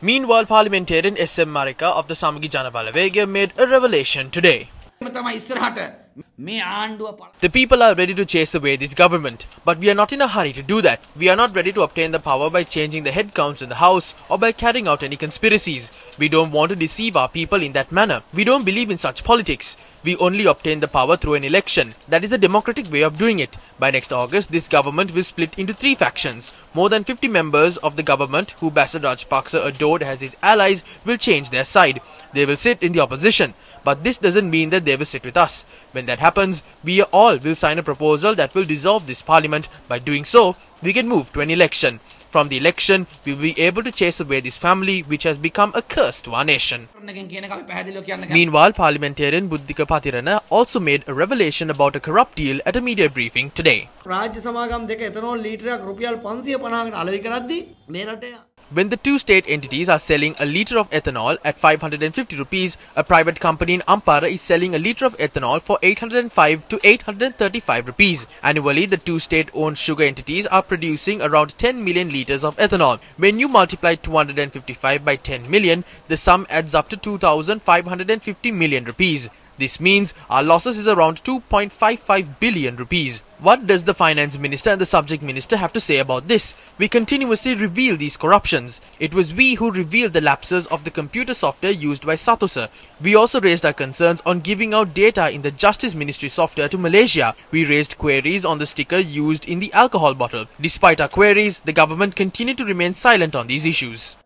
Meanwhile, parliamentarian S.M. Marikkar of the Samagi Janabalavega made a revelation today. The people are ready to chase away this government, but we are not in a hurry to do that. We are not ready to obtain the power by changing the headcounts in the house or by carrying out any conspiracies. We don't want to deceive our people in that manner. We don't believe in such politics. We only obtain the power through an election. That is a democratic way of doing it. By next August, this government will split into three factions. More than 50 members of the government, who Basil Rajapaksa adored as his allies, will change their side. They will sit in the opposition. But this doesn't mean that they will sit with us. When that happens, we all will sign a proposal that will dissolve this parliament. By doing so, we can move to an election. From the election, we will be able to chase away this family which has become a curse to our nation. Meanwhile, parliamentarian Buddhika Patirana also made a revelation about a corrupt deal at a media briefing today. When the two state entities are selling a litre of ethanol at 550 rupees, a private company in Ampara is selling a litre of ethanol for 805 to 835 rupees. Annually, the two state-owned sugar entities are producing around 10 million litres of ethanol. When you multiply 255 by 10 million, the sum adds up to 2,550 million rupees. This means our losses is around 2.55 billion rupees. What does the finance minister and the subject minister have to say about this? We continuously reveal these corruptions. It was we who revealed the lapses of the computer software used by Sathosa. We also raised our concerns on giving out data in the Justice Ministry software to Malaysia. We raised queries on the sticker used in the alcohol bottle. Despite our queries, the government continued to remain silent on these issues.